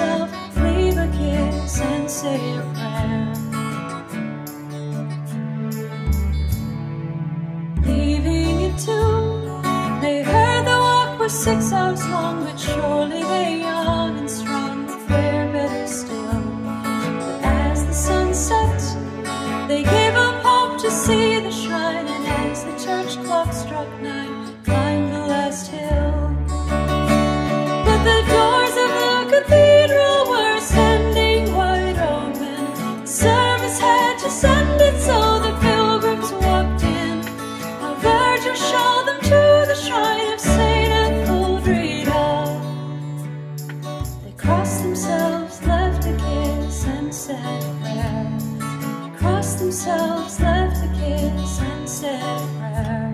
yourself, leave a kiss, and say a prayer. Leaving it too, they heard the walk was six hours long, but surely they young themselves, left a kiss, and said prayer.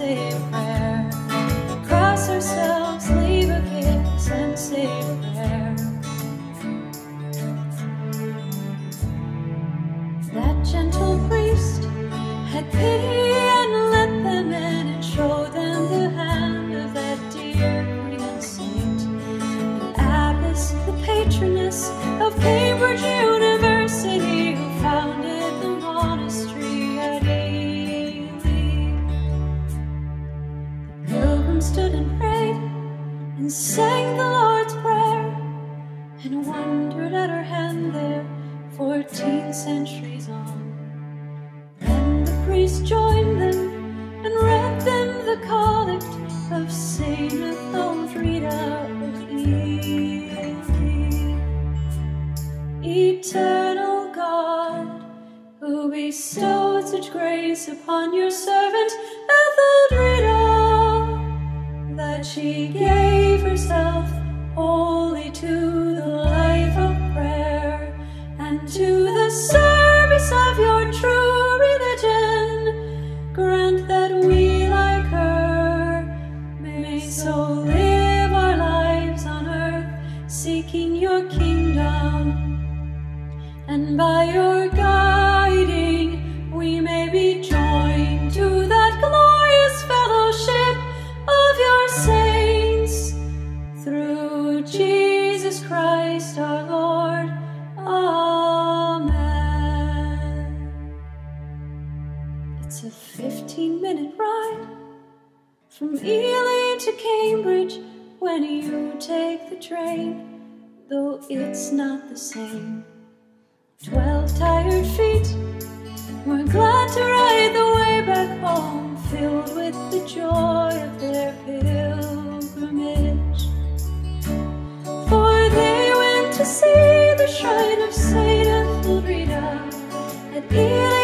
Say a prayer. And sang the Lord's Prayer and wondered at her hand there, fourteen centuries on. Then the priest joined them and read them the collect of Saint Etheldreda of Ely. Eternal God, who bestowed such grace upon your servant Etheldreda, that she gave herself wholly to the life of prayer and to the service of your true religion. Grant that we, like her, may so live our lives on earth, seeking your kingdom. And by your guiding, Christ our Lord. Amen. It's a 15 minute ride from Ely to Cambridge when you take the train, though it's not the same. Twelve tired feet, we're glad to ride the way back home, filled with the joy at